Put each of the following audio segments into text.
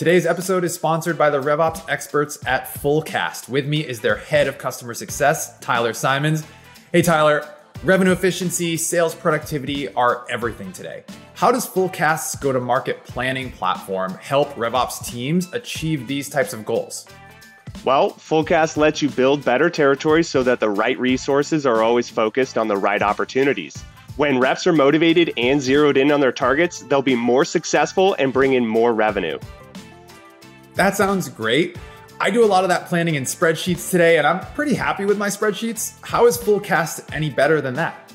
Today's episode is sponsored by the RevOps experts at Fullcast. With me is their head of customer success, Tyler Simons. Hey, Tyler, revenue efficiency, sales productivity are everything today. How does Fullcast's go to market planning platform help RevOps teams achieve these types of goals? Well, Fullcast lets you build better territories so that the right resources are always focused on the right opportunities. When reps are motivated and zeroed in on their targets, they'll be more successful and bring in more revenue. That sounds great. I do a lot of that planning in spreadsheets today, and I'm pretty happy with my spreadsheets. How is Fullcast any better than that?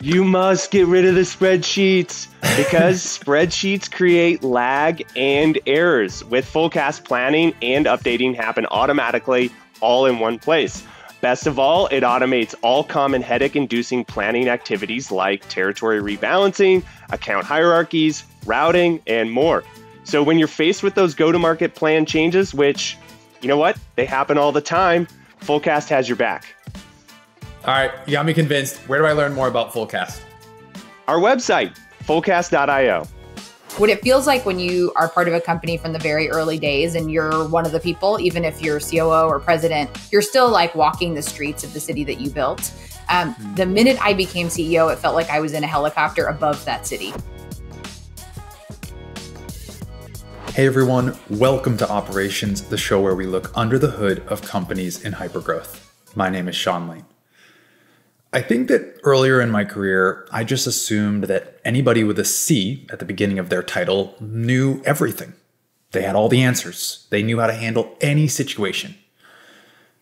You must get rid of the spreadsheets because spreadsheets create lag and errors. With Fullcast planning and updating happen automatically all in one place. Best of all, it automates all common headache inducing planning activities like territory rebalancing, account hierarchies, routing, and more. So when you're faced with those go to market plan changes, which, you know what, they happen all the time, Fullcast has your back. All right, you got me convinced. Where do I learn more about Fullcast? Our website, fullcast.io. What it feels like when you are part of a company from the very early days and you're one of the people, even if you're COO or president, you're still like walking the streets of the city that you built. Um, hmm. the minute I became CEO, it felt like I was in a helicopter above that city. Hey everyone, welcome to Operations, the show where we look under the hood of companies in hypergrowth. My name is Sean Lane. I think that earlier in my career, I just assumed that anybody with a C at the beginning of their title knew everything. They had all the answers, they knew how to handle any situation.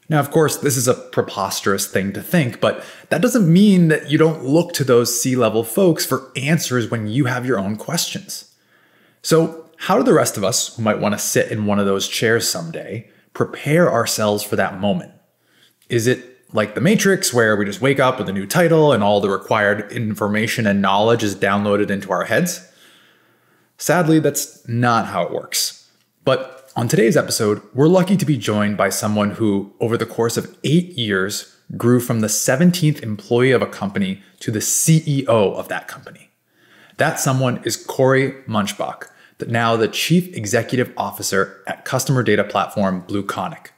Now, of course, this is a preposterous thing to think, but that doesn't mean that you don't look to those C level folks for answers when you have your own questions. So, how do the rest of us, who might want to sit in one of those chairs someday, prepare ourselves for that moment? Is it like The Matrix, where we just wake up with a new title and all the required information and knowledge is downloaded into our heads? Sadly, that's not how it works. But on today's episode, we're lucky to be joined by someone who, over the course of eight years, grew from the 17th employee of a company to the CEO of that company. That someone is Corey Munchbach now the Chief Executive Officer at customer data platform BlueConic.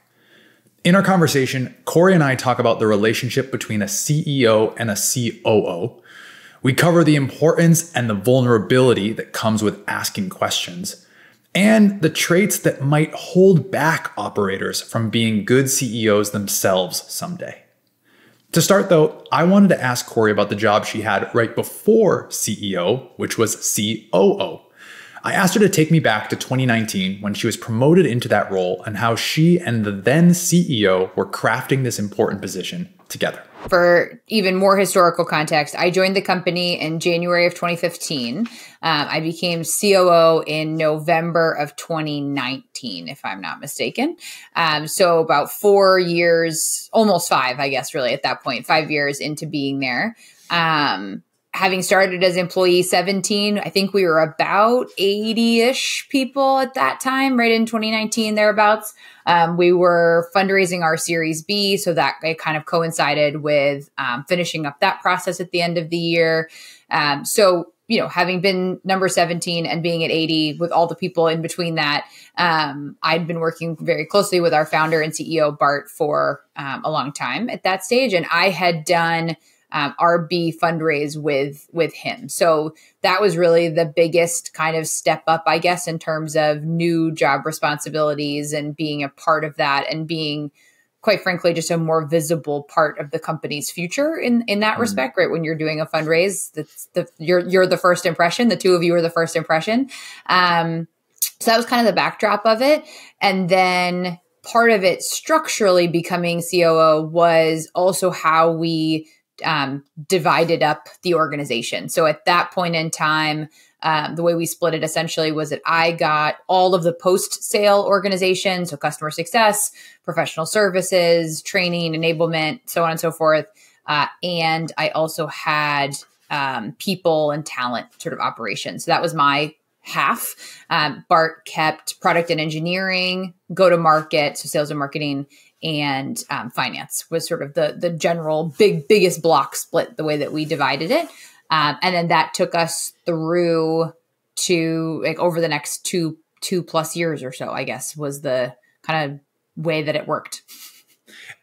In our conversation, Corey and I talk about the relationship between a CEO and a COO. We cover the importance and the vulnerability that comes with asking questions, and the traits that might hold back operators from being good CEOs themselves someday. To start, though, I wanted to ask Corey about the job she had right before CEO, which was COO. I asked her to take me back to 2019 when she was promoted into that role and how she and the then CEO were crafting this important position together. For even more historical context, I joined the company in January of 2015. Um, I became COO in November of 2019, if I'm not mistaken. Um, so about four years, almost five, I guess, really at that point, five years into being there. Um, having started as employee 17, I think we were about 80 ish people at that time, right in 2019, thereabouts. Um, we were fundraising our Series B, so that it kind of coincided with um, finishing up that process at the end of the year. Um, so, you know, having been number 17 and being at 80 with all the people in between that, um, I'd been working very closely with our founder and CEO, Bart, for um, a long time at that stage. And I had done um, RB fundraise with with him. So that was really the biggest kind of step up, I guess, in terms of new job responsibilities and being a part of that and being quite frankly just a more visible part of the company's future in in that mm. respect right when you're doing a fundraise that's the you're you're the first impression the two of you are the first impression um so that was kind of the backdrop of it and then part of it structurally becoming COO was also how we um, divided up the organization. So at that point in time, um, the way we split it essentially was that I got all of the post sale organization, so customer success, professional services, training, enablement, so on and so forth. Uh, and I also had um, people and talent sort of operations. So that was my half. Um, Bart kept product and engineering, go to market, so sales and marketing, and um, finance was sort of the the general big biggest block split the way that we divided it um, and then that took us through to like over the next two two plus years or so, I guess, was the kind of way that it worked.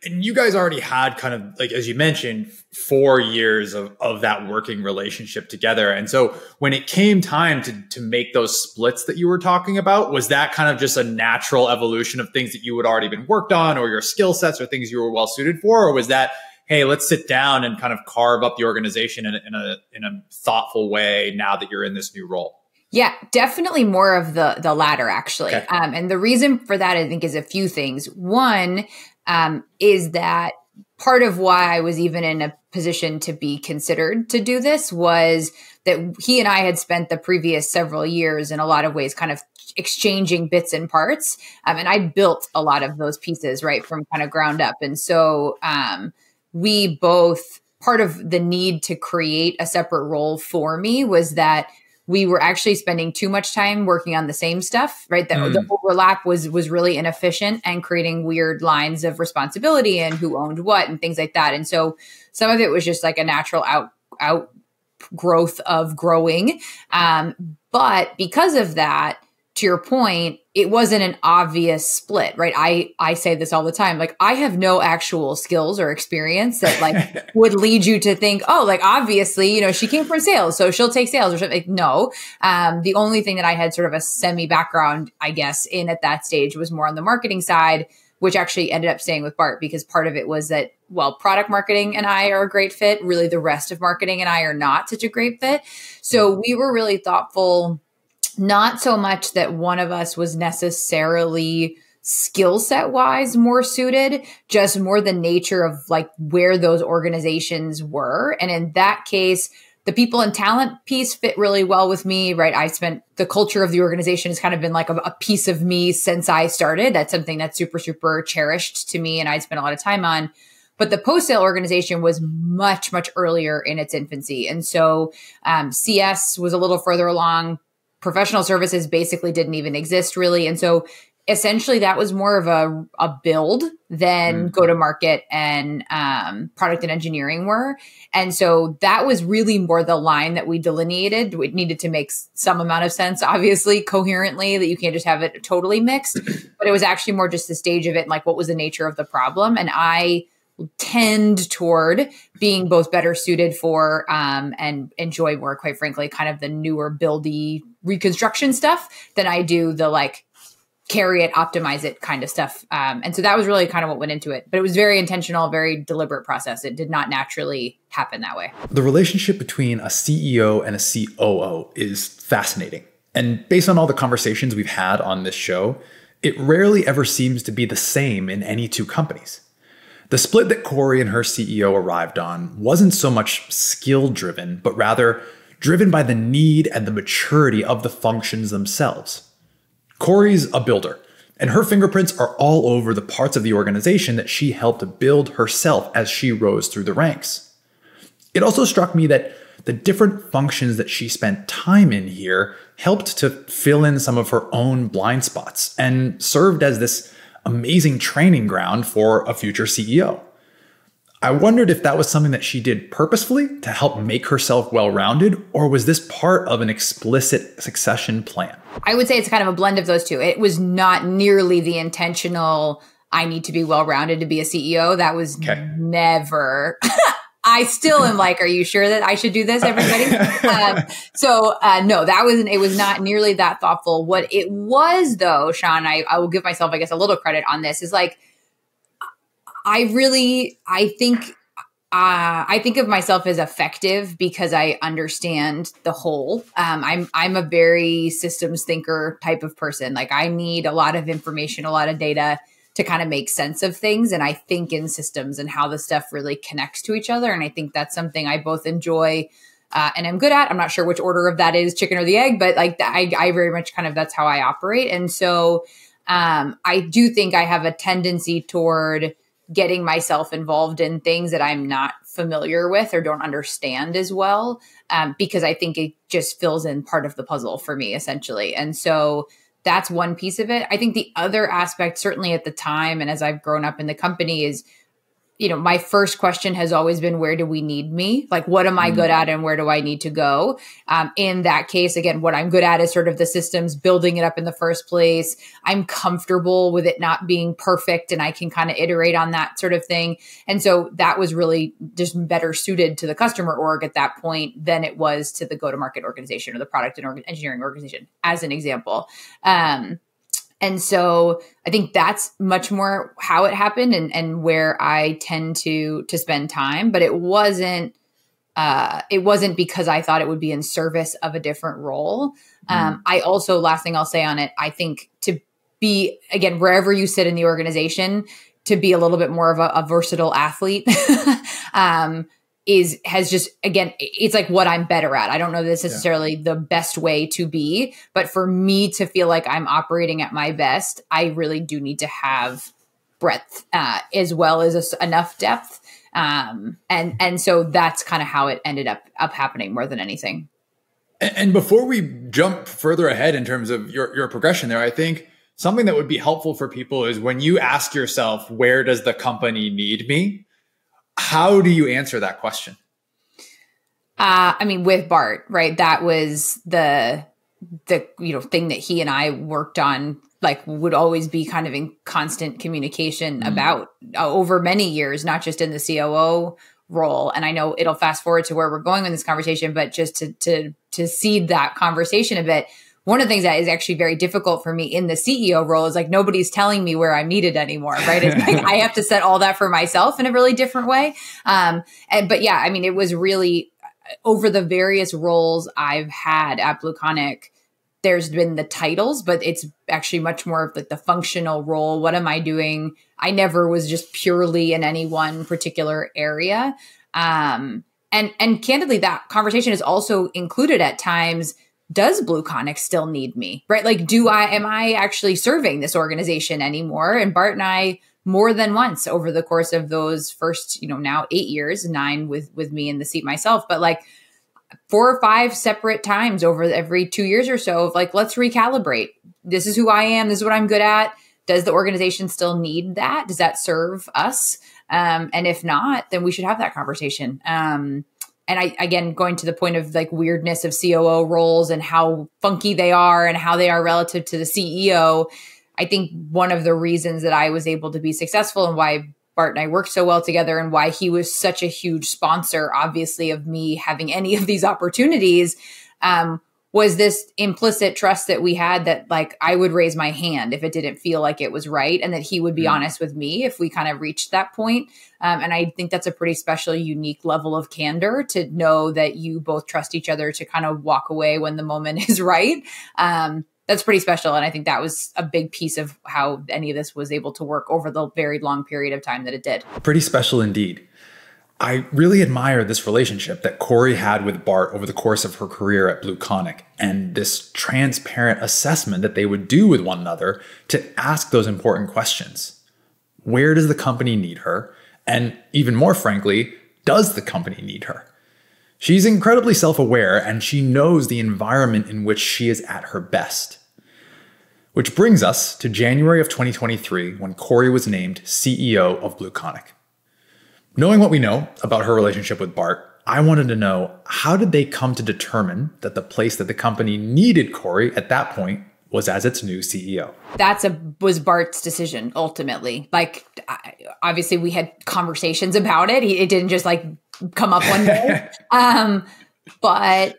And you guys already had kind of like as you mentioned, four years of, of that working relationship together. And so when it came time to to make those splits that you were talking about, was that kind of just a natural evolution of things that you had already been worked on or your skill sets or things you were well suited for? Or was that, hey, let's sit down and kind of carve up the organization in, in a in a thoughtful way now that you're in this new role? Yeah, definitely more of the the latter actually. Okay. Um, and the reason for that, I think, is a few things. One um, is that part of why I was even in a position to be considered to do this was that he and I had spent the previous several years in a lot of ways kind of exchanging bits and parts. Um, and I built a lot of those pieces right from kind of ground up. And so um, we both, part of the need to create a separate role for me was that we were actually spending too much time working on the same stuff right? The, mm. the, overlap was was really inefficient and creating weird lines of responsibility and who owned what and things like that. And so some of it was just like a natural out out growth of growing. Um, but because of that to your point, it wasn't an obvious split, right? I I say this all the time. Like I have no actual skills or experience that like would lead you to think, oh, like obviously, you know, she came from sales, so she'll take sales or something. Like, no. Um, the only thing that I had sort of a semi background, I guess, in at that stage was more on the marketing side, which actually ended up staying with Bart because part of it was that well, product marketing and I are a great fit. Really, the rest of marketing and I are not such a great fit. So we were really thoughtful not so much that one of us was necessarily skill set wise more suited, just more the nature of like where those organizations were. And in that case, the people and talent piece fit really well with me, right? I spent the culture of the organization has kind of been like a, a piece of me since I started. That's something that's super, super cherished to me and I spent a lot of time on. But the post sale organization was much, much earlier in its infancy. And so um, CS was a little further along professional services basically didn't even exist really. And so essentially that was more of a, a build than mm-hmm. go to market and um, product and engineering were. And so that was really more the line that we delineated. It needed to make some amount of sense, obviously, coherently, that you can't just have it totally mixed. but it was actually more just the stage of it and like what was the nature of the problem. And I, tend toward being both better suited for um, and enjoy more, quite frankly, kind of the newer buildy reconstruction stuff than I do the like carry it, optimize it kind of stuff. Um, and so that was really kind of what went into it. But it was very intentional, very deliberate process. It did not naturally happen that way. The relationship between a CEO and a COO is fascinating. And based on all the conversations we've had on this show, it rarely ever seems to be the same in any two companies. The split that Corey and her CEO arrived on wasn't so much skill driven, but rather driven by the need and the maturity of the functions themselves. Corey's a builder, and her fingerprints are all over the parts of the organization that she helped build herself as she rose through the ranks. It also struck me that the different functions that she spent time in here helped to fill in some of her own blind spots and served as this amazing training ground for a future CEO. I wondered if that was something that she did purposefully to help make herself well rounded, or was this part of an explicit succession plan? I would say it's kind of a blend of those two. It was not nearly the intentional, I need to be well rounded to be a CEO. That was okay. never. I still am like, are you sure that I should do this, everybody? um, so uh, no, that wasn't. it was not nearly that thoughtful. What it was, though, Sean, I, I will give myself, I guess, a little credit on this. Is like, I really, I think uh, I think of myself as effective because I understand the whole. Um, I'm I'm a very systems thinker type of person. Like I need a lot of information, a lot of data to kind of make sense of things. And I think in systems and how the stuff really connects to each other. And I think that's something I both enjoy uh, and I'm good at. I'm not sure which order of that is chicken or the egg, but like I, I very much kind of that's how I operate. And so um, I do think I have a tendency toward getting myself involved in things that I'm not familiar with or don't understand as well, um, because I think it just fills in part of the puzzle for me essentially. And so that's one piece of it. I think the other aspect, certainly at the time, and as I've grown up in the company, is you know, my first question has always been, where do we need me? Like, what am I good at and where do I need to go? Um, in that case, again, what I'm good at is sort of the systems, building it up in the first place. I'm comfortable with it not being perfect and I can kind of iterate on that sort of thing. And so that was really just better suited to the customer org at that point than it was to the go to market organization or the product and engineering organization, as an example. Um, and so I think that's much more how it happened and, and where I tend to to spend time. But it wasn't uh, it wasn't because I thought it would be in service of a different role. Mm. Um, I also, last thing I'll say on it, I think to be again wherever you sit in the organization, to be a little bit more of a, a versatile athlete. um, is has just again it's like what i'm better at. I don't know this necessarily yeah. the best way to be but for me to feel like i'm operating at my best i really do need to have breadth uh, as well as a, enough depth. Um, and and so that's kind of how it ended up up happening more than anything. And before we jump further ahead in terms of your, your progression there i think something that would be helpful for people is when you ask yourself where does the company need me how do you answer that question? Uh, I mean, with Bart, right? That was the the you know thing that he and I worked on. Like, would always be kind of in constant communication mm about uh, over many years, not just in the COO role. And I know it'll fast forward to where we're going in this conversation, but just to to to seed that conversation a bit one of the things that is actually very difficult for me in the CEO role is like nobody's telling me where I'm needed anymore, right? It's like I have to set all that for myself in a really different way. Um, and but yeah, I mean, it was really uh, over the various roles I've had at BlueConic. There's been the titles, but it's actually much more of like the functional role. What am I doing? I never was just purely in any one particular area. Um, and and candidly, that conversation is also included at times does BlueConic still need me? Right? Like, do I, am I actually serving this organization anymore? And Bart and I, more than once over the course of those first, you know, now eight years, nine with, with me in the seat myself, but like four or five separate times over every two years or so of like, let's recalibrate. This is who I am. This is what I'm good at. Does the organization still need that? Does that serve us? Um, and if not, then we should have that conversation. Um, and I again going to the point of like weirdness of COO roles and how funky they are and how they are relative to the CEO. I think one of the reasons that I was able to be successful and why Bart and I worked so well together and why he was such a huge sponsor, obviously, of me having any of these opportunities um, was this implicit trust that we had that like I would raise my hand if it didn't feel like it was right and that he would be mm. honest with me if we kind of reached that point. Um, and I think that's a pretty special, unique level of candor to know that you both trust each other to kind of walk away when the moment is right. Um, that's pretty special. And I think that was a big piece of how any of this was able to work over the very long period of time that it did. Pretty special indeed. I really admire this relationship that Corey had with Bart over the course of her career at BlueConic and this transparent assessment that they would do with one another to ask those important questions. Where does the company need her? And even more frankly, does the company need her? She's incredibly self aware and she knows the environment in which she is at her best. Which brings us to January of 2023 when Corey was named CEO of BlueConic. Knowing what we know about her relationship with Bart, I wanted to know how did they come to determine that the place that the company needed Corey at that point was as its new CEO. That's a was Bart's decision ultimately. Like obviously we had conversations about it. It didn't just like come up one day. um but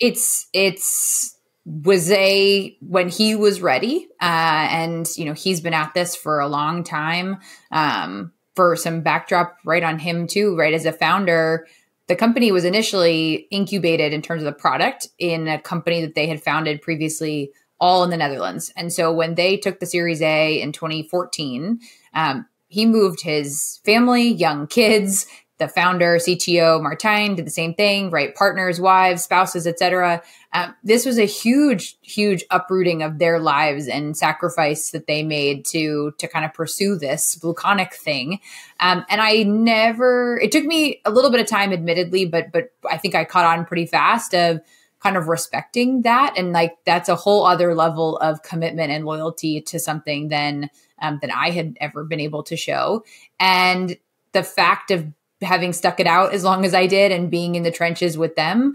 it's it's was a when he was ready uh and you know he's been at this for a long time um for some backdrop right on him too, right? As a founder, the company was initially incubated in terms of the product in a company that they had founded previously all in the Netherlands. And so when they took the Series A in 2014, um, he moved his family, young kids, the founder, CTO Martijn did the same thing, right? Partners, wives, spouses, etc. Um, this was a huge, huge uprooting of their lives and sacrifice that they made to to kind of pursue this BlueConic thing. Um, and I never. It took me a little bit of time, admittedly, but but I think I caught on pretty fast of kind of respecting that and like that's a whole other level of commitment and loyalty to something than um, than I had ever been able to show. And the fact of having stuck it out as long as I did and being in the trenches with them,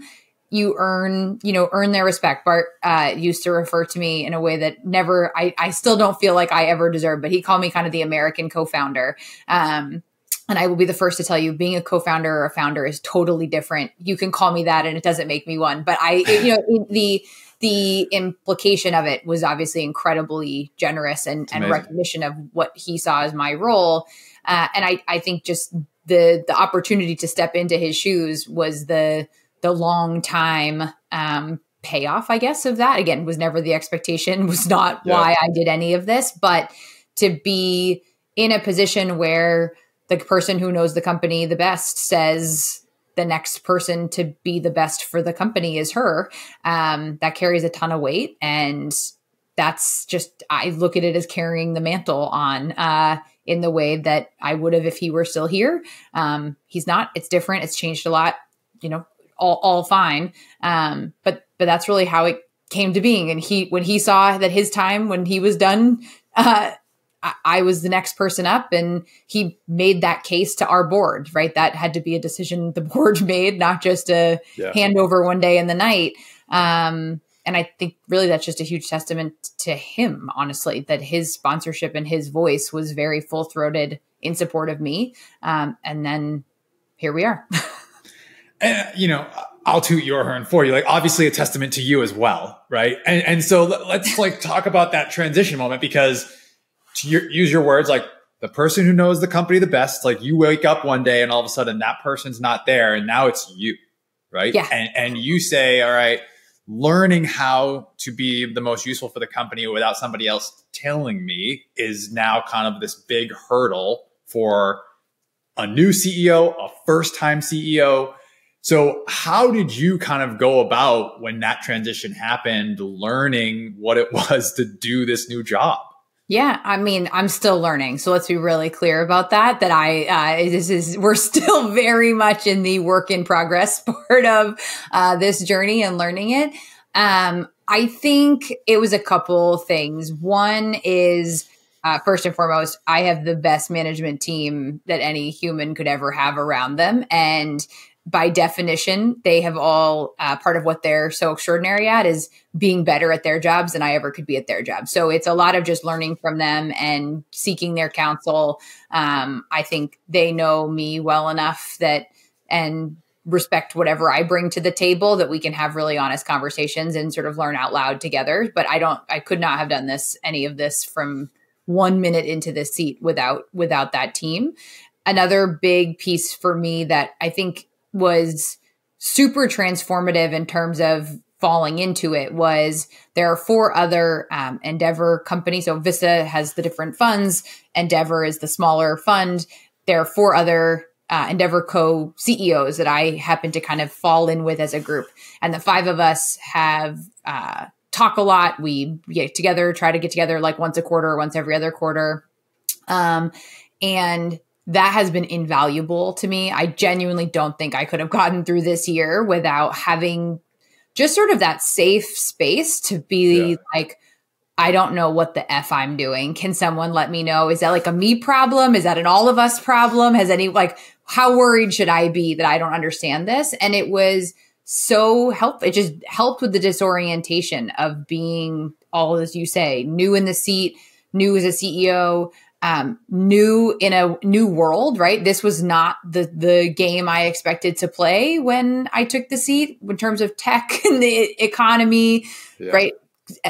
you earn, you know, earn their respect. Bart uh, used to refer to me in a way that never, I, I still don't feel like I ever deserved, but he called me kind of the American co-founder. Um, and I will be the first to tell you, being a co-founder or a founder is totally different. You can call me that, and it doesn't make me one. But I, you know, the the implication of it was obviously incredibly generous and, and recognition of what he saw as my role. Uh, and I, I think just the the opportunity to step into his shoes was the the long time um, payoff, I guess, of that. Again, was never the expectation, was not yeah. why I did any of this, but to be in a position where the person who knows the company the best says the next person to be the best for the company is her. Um, that carries a ton of weight. And that's just, I look at it as carrying the mantle on uh, in the way that I would have if he were still here. Um, he's not, it's different, it's changed a lot, you know, all, all fine. Um, but, but that's really how it came to being. And he, when he saw that his time, when he was done, uh, I was the next person up and he made that case to our board, right? That had to be a decision the board made, not just a yeah. handover one day in the night. Um, and I think really that's just a huge testament to him, honestly, that his sponsorship and his voice was very full throated in support of me. Um, and then here we are. and, you know, I'll toot your horn for you. Like, obviously, a testament to you as well, right? And and so let's like talk about that transition moment because to your, use your words like the person who knows the company the best, like you wake up one day and all of a sudden that person's not there and now it's you, right? Yeah. And, and you say, all right, learning how to be the most useful for the company without somebody else telling me is now kind of this big hurdle for a new CEO, a first time CEO. So, how did you kind of go about when that transition happened, learning what it was to do this new job? Yeah, I mean, I'm still learning. So let's be really clear about that. That I, uh, this is, we're still very much in the work in progress part of uh, this journey and learning it. Um, I think it was a couple things. One is, uh, first and foremost, I have the best management team that any human could ever have around them. And by definition, they have all uh, part of what they're so extraordinary at is being better at their jobs than I ever could be at their job. So it's a lot of just learning from them and seeking their counsel. Um, I think they know me well enough that and respect whatever I bring to the table that we can have really honest conversations and sort of learn out loud together. But I don't, I could not have done this, any of this from one minute into this seat without, without that team. Another big piece for me that I think was super transformative in terms of falling into it was there are four other um, endeavor companies. So vista has the different funds. Endeavor is the smaller fund. There are four other uh, endeavor co ceos that i happen to kind of fall in with as a group. And the five of us have uh, talk a lot. We get together try to get together like once a quarter once every other quarter. Um, and that has been invaluable to me. I genuinely don't think I could have gotten through this year without having just sort of that safe space to be yeah. like, I don't know what the F I'm doing. Can someone let me know? Is that like a me problem? Is that an all of us problem? Has any, like, how worried should I be that I don't understand this? And it was so helpful. It just helped with the disorientation of being all, as you say, new in the seat, new as a CEO, um, new in a new world, right? This was not the the game I expected to play when I took the seat in terms of tech and the economy, yeah. right?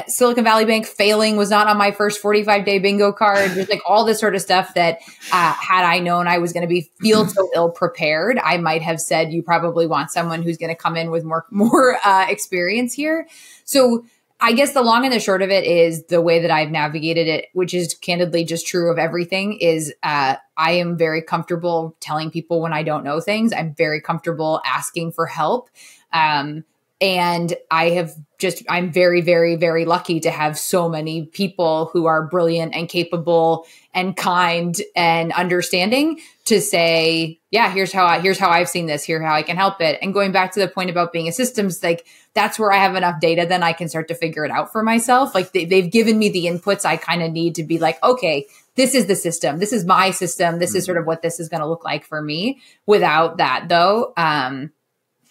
Silicon Valley Bank failing was not on my first 45 day bingo card. There's like all this sort of stuff that uh, had I known I was going to be feel so ill prepared, I might have said you probably want someone who's going to come in with more more uh, experience here. So I guess the long and the short of it is the way that I've navigated it, which is candidly just true of everything, is uh, I am very comfortable telling people when I don't know things. I'm very comfortable asking for help. Um, and I have just, I'm very, very, very lucky to have so many people who are brilliant and capable and kind and understanding to say, yeah, here's how I, here's how I've seen this, here how I can help it. And going back to the point about being a systems, like that's where I have enough data, then I can start to figure it out for myself. Like they, have given me the inputs I kind of need to be like, okay, this is the system. This is my system. This mm-hmm. is sort of what this is going to look like for me. Without that though, um,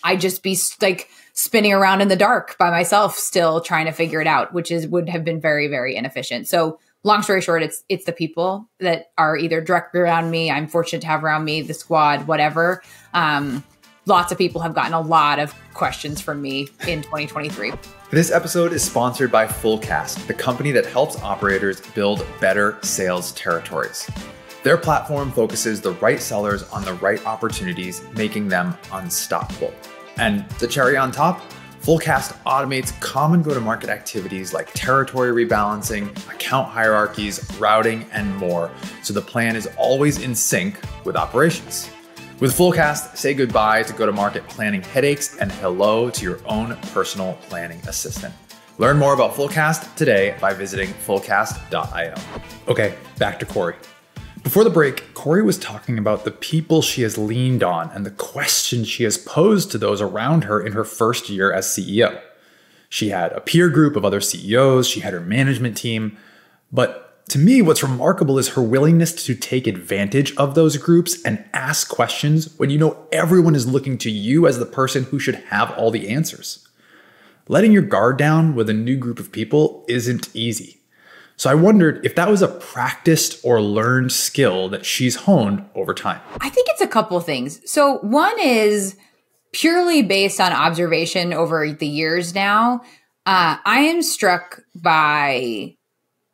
I just be like, spinning around in the dark by myself still trying to figure it out which is would have been very very inefficient. So long story short it's it's the people that are either directly around me i'm fortunate to have around me the squad whatever. Um, lots of people have gotten a lot of questions from me in 2023 this episode is sponsored by fullcast the company that helps operators build better sales territories their platform focuses the right sellers on the right opportunities making them unstoppable and the cherry on top, Fullcast automates common go to market activities like territory rebalancing, account hierarchies, routing, and more, so the plan is always in sync with operations. With Fullcast, say goodbye to go to market planning headaches and hello to your own personal planning assistant. Learn more about Fullcast today by visiting fullcast.io. Okay, back to Corey. Before the break, Corey was talking about the people she has leaned on and the questions she has posed to those around her in her first year as CEO. She had a peer group of other CEOs, she had her management team, but to me, what's remarkable is her willingness to take advantage of those groups and ask questions when you know everyone is looking to you as the person who should have all the answers. Letting your guard down with a new group of people isn't easy. So I wondered if that was a practiced or learned skill that she's honed over time. I think it's a couple things. So one is purely based on observation over the years now. Uh, I am struck by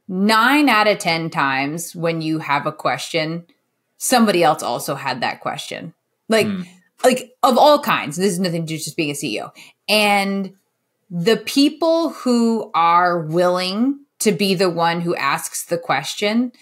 nine out of 10 times when you have a question, somebody else also had that question. Like, mm. like of all kinds. This is nothing to do just being a CEO. And the people who are willing to be the one who asks the question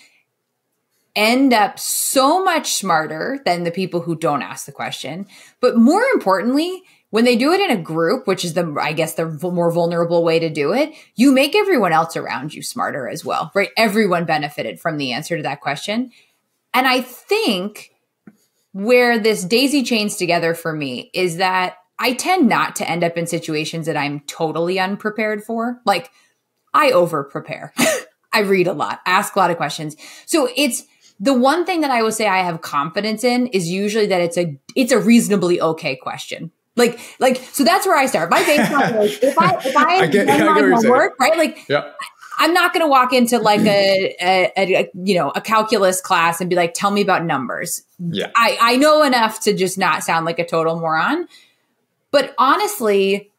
end up so much smarter than the people who don't ask the question. But more importantly, when they do it in a group, which is the, I guess, the more vulnerable way to do it, you make everyone else around you smarter as well, right? Everyone benefited from the answer to that question. And I think where this daisy chains together for me is that I tend not to end up in situations that I'm totally unprepared for. Like, I over prepare. I read a lot, ask a lot of questions. So it's the one thing that I will say I have confidence in is usually that it's a it's a reasonably okay question. Like like so that's where I start. My baseline is if I if I, I get, I my homework, right? Like yeah. I'm not going to walk into like a, a, a, you know a calculus class and be like, "Tell me about numbers." Yeah, I I know enough to just not sound like a total moron. But honestly,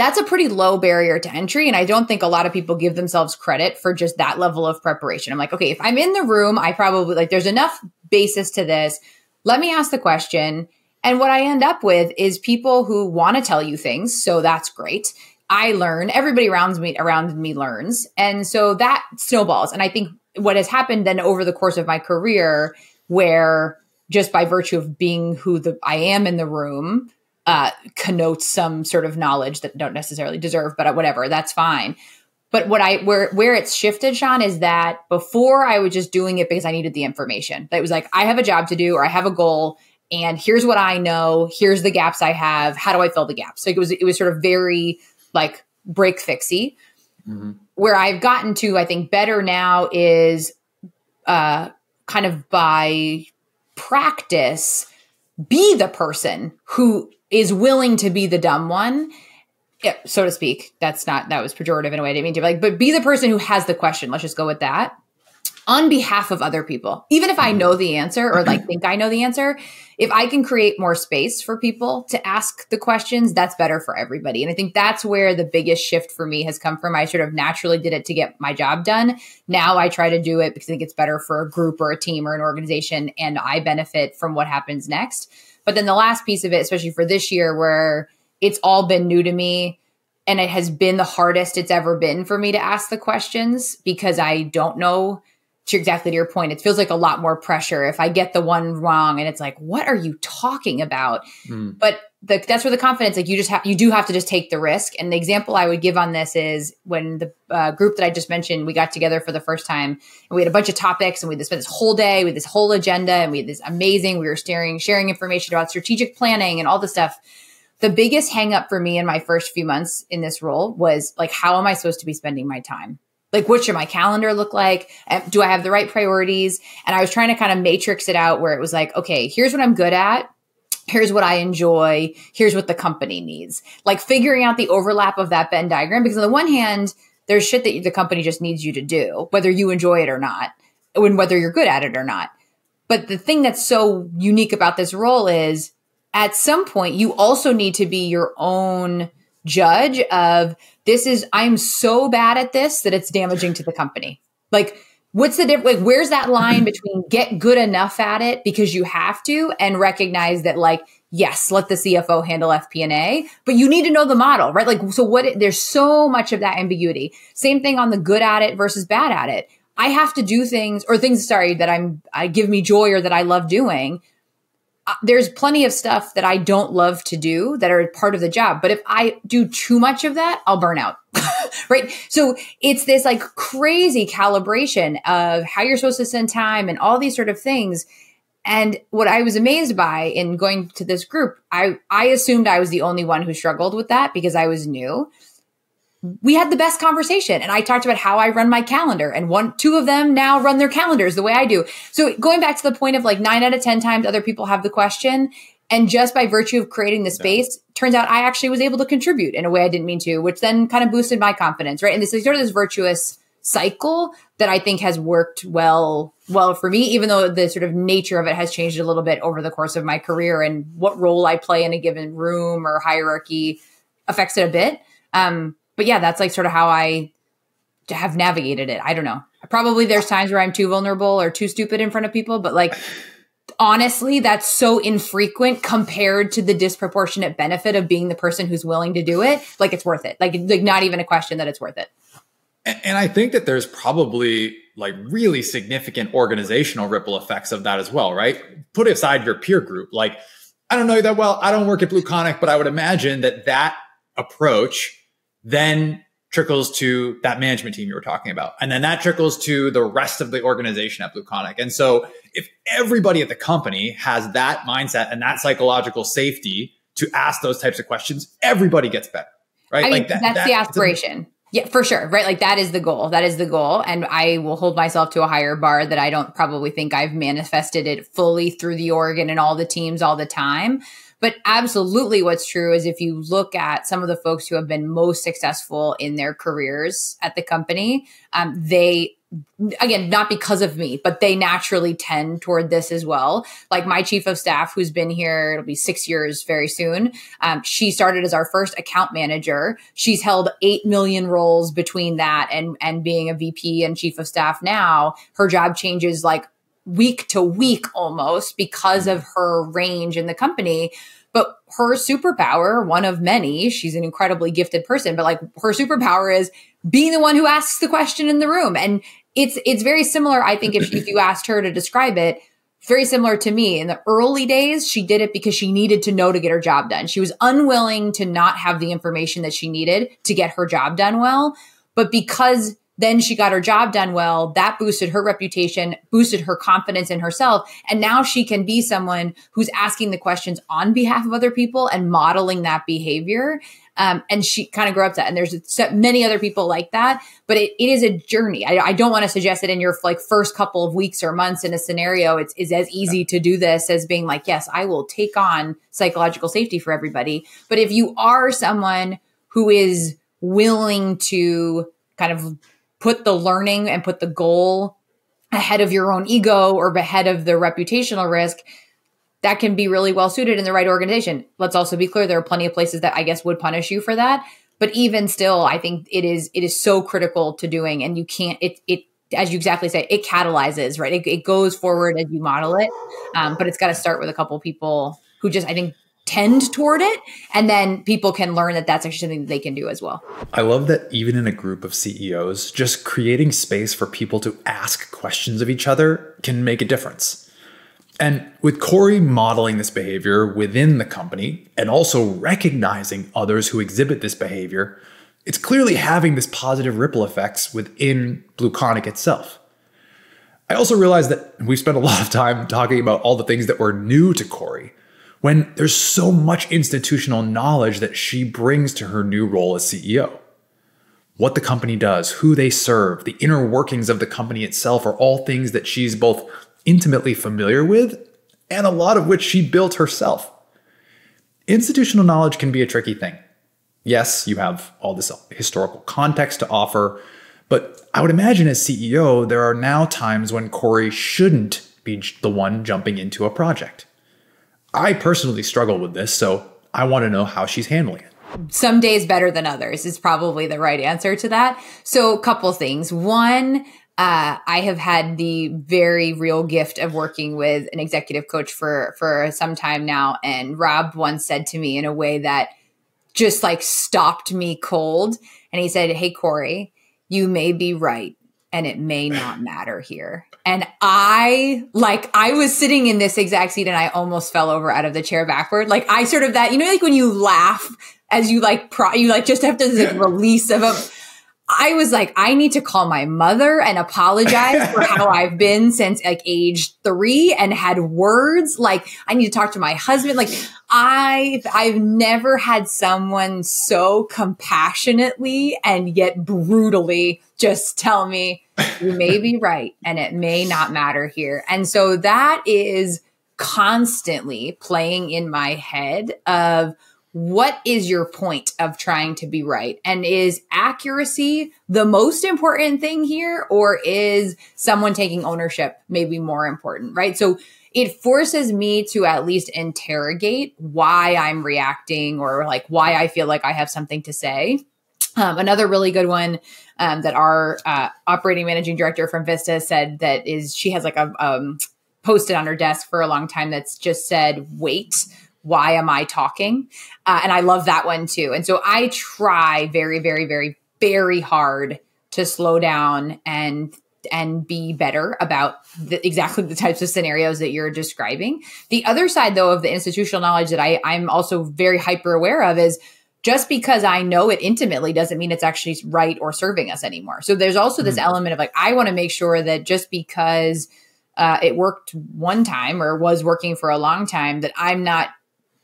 that's a pretty low barrier to entry. And I don't think a lot of people give themselves credit for just that level of preparation. I'm like, okay, if I'm in the room, I probably like, there's enough basis to this. Let me ask the question. And what I end up with is people who want to tell you things. So that's great. I learn, everybody around me around me learns. And so that snowballs. And I think what has happened then over the course of my career, where just by virtue of being who the I am in the room, uh, connotes some sort of knowledge that don't necessarily deserve, but whatever, that's fine. But what I where where it's shifted, Sean, is that before I was just doing it because I needed the information. That was like I have a job to do or I have a goal, and here's what I know. Here's the gaps I have. How do I fill the gaps? So it was it was sort of very like break fixy. Mm-hmm. Where I've gotten to, I think, better now is uh, kind of by practice, be the person who is willing to be the dumb one so to speak. That's not that was pejorative in a way. I didn't mean to be like, but be the person who has the question. Let's just go with that on behalf of other people. Even if I know the answer or like think I know the answer, if I can create more space for people to ask the questions, that's better for everybody. And I think that's where the biggest shift for me has come from. I sort of naturally did it to get my job done. Now I try to do it because I think it's better for a group or a team or an organization and I benefit from what happens next. But then the last piece of it, especially for this year, where it's all been new to me and it has been the hardest it's ever been for me to ask the questions because I don't know to exactly to your point, it feels like a lot more pressure if I get the one wrong and it's like, what are you talking about? Mm. But the, that's where the confidence, like you just have, you do have to just take the risk. And the example I would give on this is when the uh, group that I just mentioned, we got together for the first time and we had a bunch of topics and we spent this whole day with this whole agenda and we had this amazing, we were sharing, sharing information about strategic planning and all the stuff. The biggest hangup for me in my first few months in this role was like, how am I supposed to be spending my time? Like what should my calendar look like? Uh, do i have the right priorities? And i was trying to kind of matrix it out where it was like okay here's what i'm good at. Here's what i enjoy. Here's what the company needs. Like figuring out the overlap of that venn diagram because on the one hand there's shit that the company just needs you to do whether you enjoy it or not and whether you're good at it or not. But the thing that's so unique about this role is at some point you also need to be your own judge of this is I'm so bad at this that it's damaging to the company. Like what's the difference? Like where's that line between get good enough at it because you have to and recognize that like yes let the cfo handle fp&a but you need to know the model right? Like so what there's so much of that ambiguity. Same thing on the good at it versus bad at it. I have to do things or things sorry that i'm i give me joy or that i love doing there's plenty of stuff that I don't love to do that are part of the job. But if I do too much of that, I'll burn out. right. So it's this like crazy calibration of how you're supposed to spend time and all these sort of things. And what I was amazed by in going to this group, I, I assumed I was the only one who struggled with that because I was new we had the best conversation and I talked about how I run my calendar and one, two of them now run their calendars the way I do. So going back to the point of like nine out of 10 times other people have the question. And just by virtue of creating the space, yeah. turns out I actually was able to contribute in a way I didn't mean to, which then kind of boosted my confidence, right? And this is sort of this virtuous cycle that I think has worked well, well for me, even though the sort of nature of it has changed a little bit over the course of my career and what role I play in a given room or hierarchy affects it a bit. Um, but yeah, that's like sort of how I have navigated it. I don't know. Probably there's times where I'm too vulnerable or too stupid in front of people, but like honestly, that's so infrequent compared to the disproportionate benefit of being the person who's willing to do it. Like it's worth it. Like like not even a question that it's worth it. And I think that there's probably like really significant organizational ripple effects of that as well, right? Put aside your peer group. Like, I don't know you that well. I don't work at BlueConic, but I would imagine that that approach then trickles to that management team you were talking about. And then that trickles to the rest of the organization at BlueConic. And so if everybody at the company has that mindset and that psychological safety to ask those types of questions, everybody gets better. Right. I mean, like that, that's that, the aspiration. Yeah, for sure. Right. Like that is the goal. That is the goal. And I will hold myself to a higher bar that I don't probably think I've manifested it fully through the organ and all the teams all the time. But absolutely, what's true is if you look at some of the folks who have been most successful in their careers at the company, um, they again not because of me but they naturally tend toward this as well. Like my chief of staff who's been here it'll be six years very soon um, she started as our first account manager. She's held 8 million roles between that and and being a vp and chief of staff now. Her job changes like week to week almost because of her range in the company. But her superpower, one of many, she's an incredibly gifted person, but like her superpower is being the one who asks the question in the room. And it's, it's very similar. I think if, if you asked her to describe it, very similar to me. In the early days, she did it because she needed to know to get her job done. She was unwilling to not have the information that she needed to get her job done well. But because then she got her job done well. That boosted her reputation, boosted her confidence in herself. And now she can be someone who's asking the questions on behalf of other people and modeling that behavior. Um, and she kind of grew up that. And there's many other people like that, but it, it is a journey. I, I, don't want to suggest that in your like first couple of weeks or months in a scenario, it's, it's as easy to do this as being like, yes, I will take on psychological safety for everybody. But if you are someone who is willing to kind of put the learning and put the goal ahead of your own ego or ahead of the reputational risk, that can be really well suited in the right organization. Let's also be clear there are plenty of places that I guess would punish you for that. But even still, I think it is it is so critical to doing and you can't it it as you exactly say, it catalyzes, right? It, it goes forward as you model it. Um, but it's got to start with a couple people who just, I think, tend toward it and then people can learn that that's actually something that they can do as well i love that even in a group of ceos just creating space for people to ask questions of each other can make a difference and with corey modeling this behavior within the company and also recognizing others who exhibit this behavior it's clearly having this positive ripple effects within BlueConic itself. I also realized that we've spent a lot of time talking about all the things that were new to Corey, when there's so much institutional knowledge that she brings to her new role as CEO. What the company does, who they serve, the inner workings of the company itself are all things that she's both intimately familiar with and a lot of which she built herself. Institutional knowledge can be a tricky thing. Yes, you have all this historical context to offer, but I would imagine as CEO, there are now times when Corey shouldn't be the one jumping into a project. I personally struggle with this, so I want to know how she's handling it. Some days better than others is probably the right answer to that. So, a couple things. One, uh, I have had the very real gift of working with an executive coach for for some time now, and Rob once said to me in a way that just like stopped me cold, and he said, "Hey, Corey, you may be right, and it may not matter here." And I like I was sitting in this exact seat and I almost fell over out of the chair backward. Like I sort of that, you know, like when you laugh as you like pro you like just have to like release of a I was like, I need to call my mother and apologize for how I've been since like age three and had words. Like, I need to talk to my husband. Like, I, I've never had someone so compassionately and yet brutally just tell me, you may be right and it may not matter here. And so that is constantly playing in my head of, what is your point of trying to be right? And is accuracy the most important thing here, or is someone taking ownership maybe more important, right? So it forces me to at least interrogate why I'm reacting or like why I feel like I have something to say. Um, another really good one um, that our uh, operating managing director from Vista said that is she has like a um, posted on her desk for a long time that's just said, wait why am I talking? Uh, and I love that one too. And so I try very, very, very, very hard to slow down and and be better about the, exactly the types of scenarios that you're describing. The other side, though, of the institutional knowledge that I, I'm also very hyper aware of is just because I know it intimately doesn't mean it's actually right or serving us anymore. So there's also this mm-hmm. element of like, I want to make sure that just because uh, it worked one time or was working for a long time, that I'm not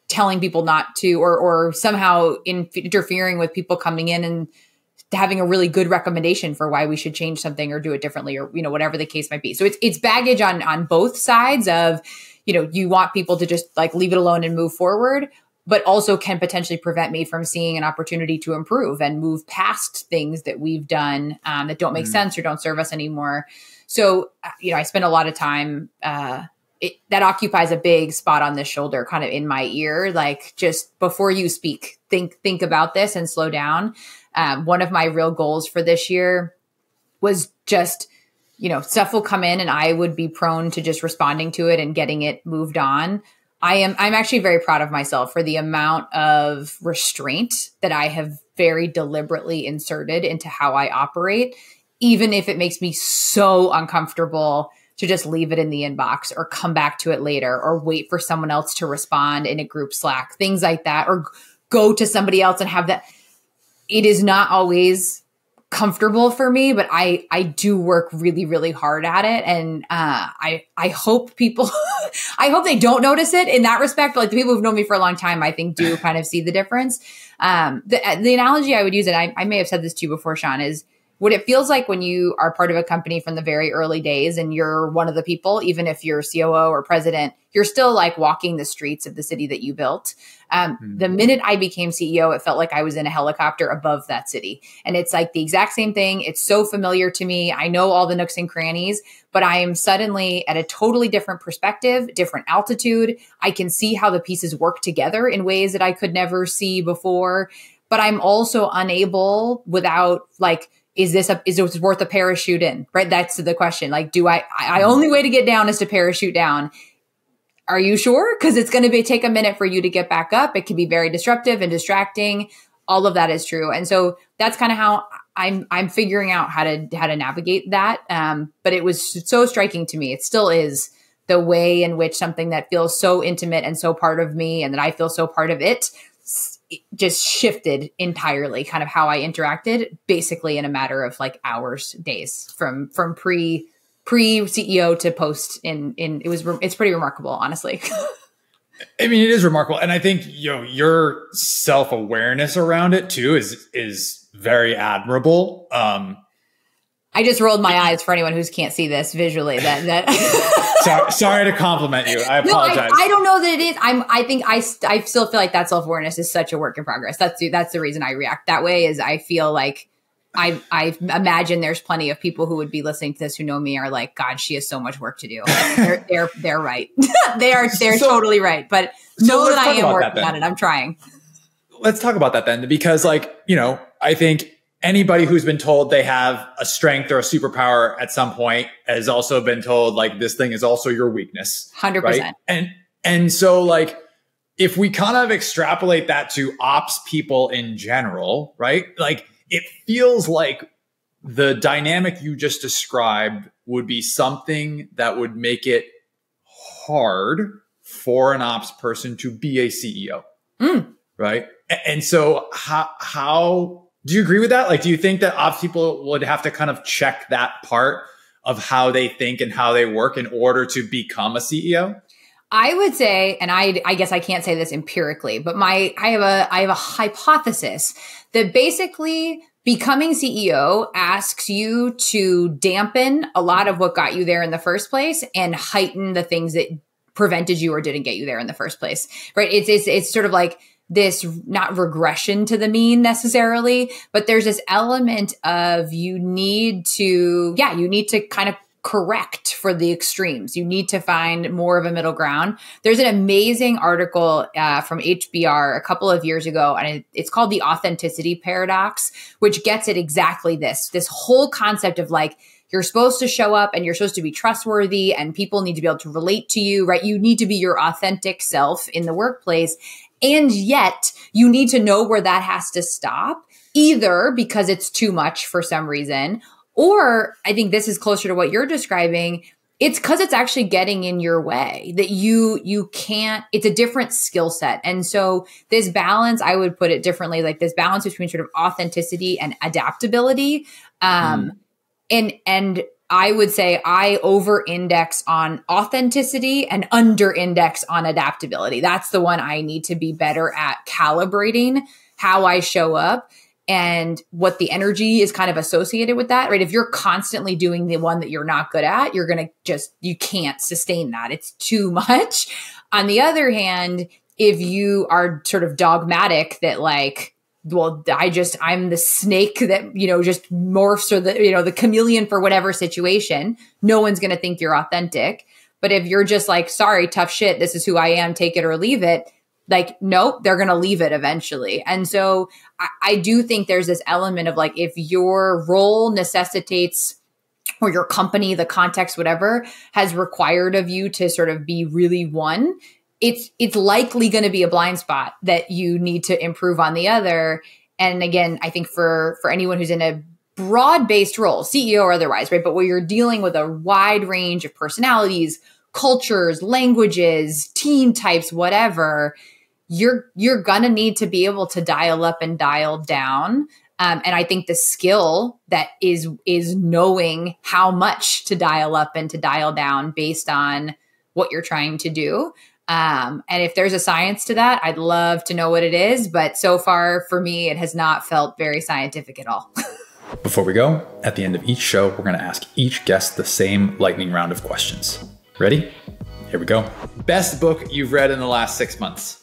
telling people not to or or somehow in, interfering with people coming in and having a really good recommendation for why we should change something or do it differently or you know whatever the case might be so it's it's baggage on on both sides of you know you want people to just like leave it alone and move forward but also can potentially prevent me from seeing an opportunity to improve and move past things that we've done um, that don't make mm. sense or don't serve us anymore so uh, you know i spend a lot of time uh, it, that occupies a big spot on the shoulder kind of in my ear. Like just before you speak think think about this and slow down. Um, one of my real goals for this year was just you know stuff will come in and i would be prone to just responding to it and getting it moved on. I am i'm actually very proud of myself for the amount of restraint that i have very deliberately inserted into how i operate even if it makes me so uncomfortable to just leave it in the inbox or come back to it later or wait for someone else to respond in a group Slack, things like that, or go to somebody else and have that. It is not always comfortable for me, but I I do work really really hard at it, and uh, I I hope people I hope they don't notice it in that respect. Like the people who've known me for a long time, I think do kind of see the difference. Um, the the analogy I would use, and I, I may have said this to you before, Sean, is what it feels like when you are part of a company from the very early days and you're one of the people, even if you're COO or president, you're still like walking the streets of the city that you built. Um, mm-hmm. The minute I became CEO, it felt like I was in a helicopter above that city. And it's like the exact same thing. It's so familiar to me. I know all the nooks and crannies, but I am suddenly at a totally different perspective, different altitude. I can see how the pieces work together in ways that I could never see before. But I'm also unable without like, is this a, is it worth a parachute in? Right. That's the question. Like, do I, I, only way to get down is to parachute down. are you sure? Because it's going to be take a minute for you to get back up. It can be very disruptive and distracting. All of that is true, and so that's kind of how I'm I'm figuring out how to how to navigate that. Um, but it was so striking to me. It still is the way in which something that feels so intimate and so part of me, and that I feel so part of it, just shifted entirely. Kind of how I interacted, basically in a matter of like hours, days from from pre pre CEO to post in in it was it's pretty remarkable, honestly. I mean, it is remarkable, and I think you know your self awareness around it too is is very admirable. Um, I just rolled my eyes for anyone who can't see this visually. That that. sorry, sorry to compliment you. I apologize. No, I, I, don't know that it is. I'm. I think I. I still feel like that self awareness is such a work in progress. That's that's the reason I react that way. Is I feel like I I imagine there's plenty of people who would be listening to this who know me are like, God, she has so much work to do. they're they're they're right. they are they're so, totally right. But so know that I am working on it. I'm trying. Let's talk about that then, because like you know, I think anybody who's been told they have a strength or a superpower at some point has also been told like this thing is also your weakness. Hundred right? percent. And and so like if we kind of extrapolate that to ops people in general, right? Like it feels like the dynamic you just described would be something that would make it hard for an ops person to be a CEO. Mm. Right. And so how, how do you agree with that? Like, do you think that ops people would have to kind of check that part of how they think and how they work in order to become a CEO? I would say, and I, I guess I can't say this empirically, but my, I have a, I have a hypothesis that basically becoming CEO asks you to dampen a lot of what got you there in the first place and heighten the things that prevented you or didn't get you there in the first place. Right? It's, it's, it's sort of like, this not regression to the mean necessarily, but there's this element of you need to, yeah, you need to kind of correct for the extremes. You need to find more of a middle ground. There's an amazing article uh, from HBR a couple of years ago, and it's called the authenticity paradox, which gets at exactly this this whole concept of like, you're supposed to show up and you're supposed to be trustworthy and people need to be able to relate to you, right? You need to be your authentic self in the workplace. And yet you need to know where that has to stop, either because it's too much for some reason, or I think this is closer to what you're describing. It's because it's actually getting in your way that you you can't. It's a different skill set, and so this balance, I would put it differently, like this balance between sort of authenticity and adaptability. Um, mm. and and I would say I over index on authenticity and under index on adaptability. That's the one I need to be better at calibrating how I show up and what the energy is kind of associated with that, right? If you're constantly doing the one that you're not good at, you're going to just, you can't sustain that. It's too much. On the other hand, if you are sort of dogmatic that like, well, I just, I'm the snake that, you know, just morphs or the, you know, the chameleon for whatever situation, no one's going to think you're authentic. But if you're just like, sorry, tough shit, this is who I am, take it or leave it, like nope they're going to leave it eventually and so I, I, do think there's this element of like if your role necessitates or your company the context whatever has required of you to sort of be really one it's it's likely going to be a blind spot that you need to improve on the other. And again i think for for anyone who's in a broad based role ceo or otherwise right but where you're dealing with a wide range of personalities cultures languages team types whatever you're you're gonna need to be able to dial up and dial down. Um, and i think the skill that is is knowing how much to dial up and to dial down based on what you're trying to do um, and if there's a science to that i'd love to know what it is but so far for me it has not felt very scientific at all. Before we go at the end of each show we're going to ask each guest the same lightning round of questions. Ready? Here we go. Best book you've read in the last six months.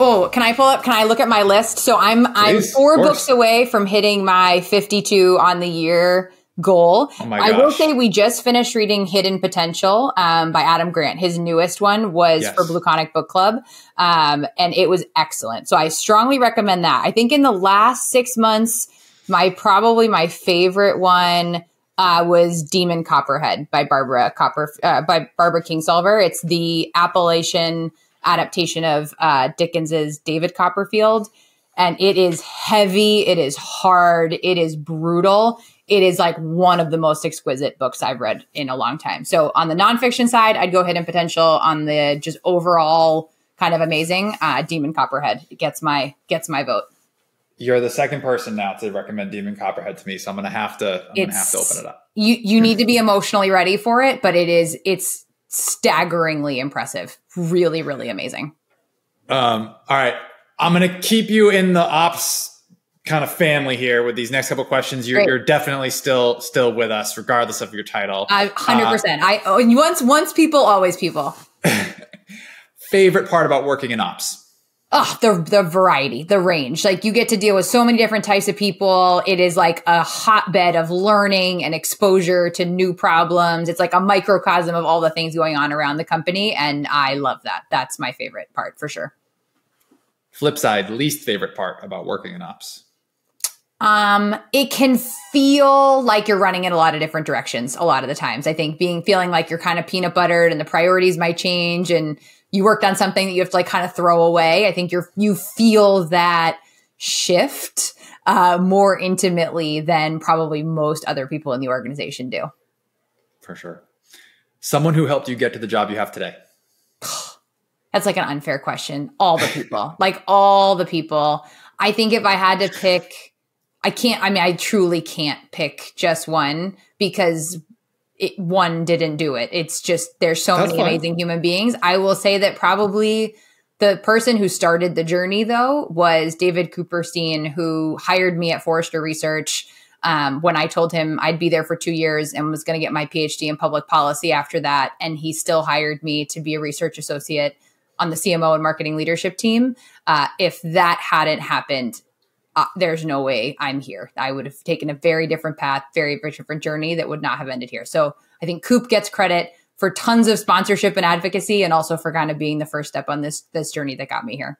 Oh, can I pull up? Can I look at my list? So I'm Please, I'm four books away from hitting my 52 on the year goal. Oh I will say we just finished reading Hidden Potential um, by Adam Grant. His newest one was yes. for BlueConic Book Club, um, and it was excellent. So I strongly recommend that. I think in the last six months, my probably my favorite one uh, was Demon Copperhead by Barbara Copper uh, by Barbara Kingsolver. It's the Appalachian adaptation of uh, Dickens's David Copperfield, and it is heavy. It is hard. It is brutal. It is like one of the most exquisite books I've read in a long time. So on the nonfiction side, I'd go Hidden Potential. On the just overall kind of amazing, uh, Demon Copperhead gets my gets my vote. You're the second person now to recommend Demon Copperhead to me, so I'm gonna have to. I'm It's- gonna have to open it up. You you need to be emotionally ready for it, but it is it's staggeringly impressive. Really, really amazing. Um, all right, I'm gonna keep you in the ops kind of family here with these next couple questions. You're, you're definitely still still with us, regardless of your title. I hundred percent. I oh, once once people, always people. Favorite part about working in ops? Oh, the the variety, the range. Like you get to deal with so many different types of people. It is like a hotbed of learning and exposure to new problems. It's like a microcosm of all the things going on around the company, and I love that. That's my favorite part for sure. Flip side, least favorite part about working in ops? Um, it can feel like you're running in a lot of different directions a lot of the times. I think being feeling like you're kind of peanut buttered and the priorities might change and you worked on something that you have to like kind of throw away. I think you're you feel that shift uh, more intimately than probably most other people in the organization do. For sure. Someone who helped you get to the job you have today. That's like an unfair question. All the people, like all the people. I think if I had to pick, I can't, I mean, I truly can't pick just one because it, one didn't do it. It's just, there's so That's many fine. amazing human beings. I will say that probably the person who started the journey though was David Cooperstein, who hired me at Forrester Research. Um, when I told him I'd be there for two years and was going to get my PhD in public policy after that. And he still hired me to be a research associate on the CMO and marketing leadership team. Uh, if that hadn't happened, uh, there's no way I'm here. I would have taken a very different path, very very different journey that would not have ended here. So I think Coop gets credit for tons of sponsorship and advocacy, and also for kind of being the first step on this this journey that got me here.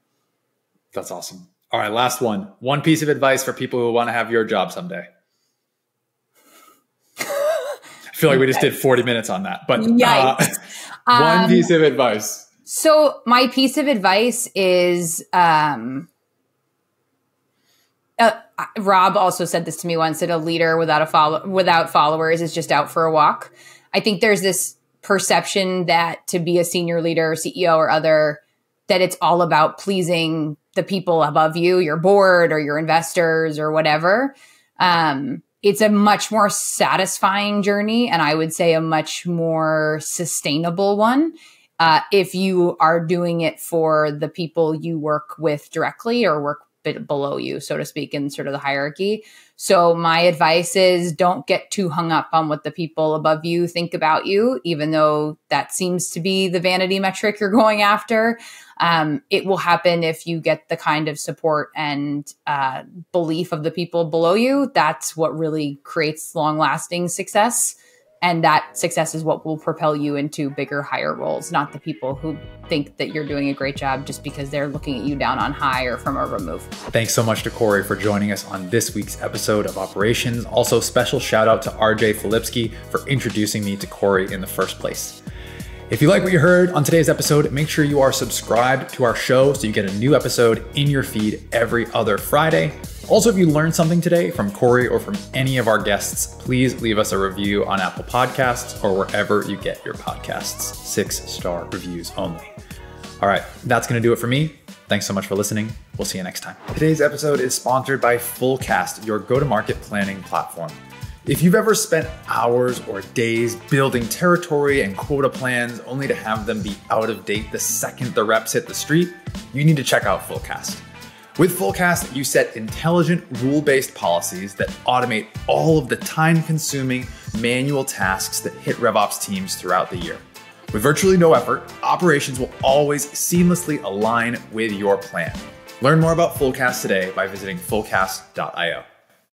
That's awesome. All right, last one. One piece of advice for people who want to have your job someday. I feel like we just did 40 minutes on that, but uh, one Um, piece of advice. So my piece of advice is um Rob also said this to me once that a leader without a follow without followers is just out for a walk. I think there's this perception that to be a senior leader, CEO or other that it's all about pleasing the people above you, your board or your investors or whatever. Um, it's a much more satisfying journey and I would say a much more sustainable one uh, if you are doing it for the people you work with directly or work bit below you, so to speak, in sort of the hierarchy. So my advice is don't get too hung up on what the people above you think about you, even though that seems to be the vanity metric you're going after. Um, it will happen if you get the kind of support and uh, belief of the people below you. That's what really creates long lasting success. And that success is what will propel you into bigger, higher roles, not the people who think that you're doing a great job just because they're looking at you down on high or from a remove. Thanks so much to Corey for joining us on this week's episode of Operations. Also, special shout out to RJ Filipski for introducing me to Corey in the first place. If you like what you heard on today's episode, make sure you are subscribed to our show so you get a new episode in your feed every other Friday. Also, if you learned something today from Corey or from any of our guests, please leave us a review on Apple Podcasts or wherever you get your podcasts. Six star reviews only. All right, that's going to do it for me. Thanks so much for listening. We'll see you next time. Today's episode is sponsored by Fullcast, your go to market planning platform. If you've ever spent hours or days building territory and quota plans only to have them be out of date the second the reps hit the street, you need to check out Fullcast. With Fullcast, you set intelligent, rule based policies that automate all of the time consuming manual tasks that hit RevOps teams throughout the year. With virtually no effort, operations will always seamlessly align with your plan. Learn more about Fullcast today by visiting fullcast.io.